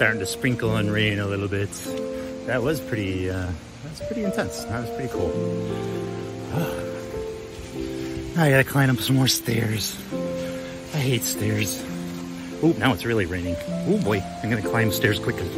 Starting to sprinkle and rain a little bit. That was pretty, uh, pretty intense. That was pretty cool. I gotta climb up some more stairs. I hate stairs. Oh, now it's really raining. Oh boy, I'm gonna climb stairs quickly.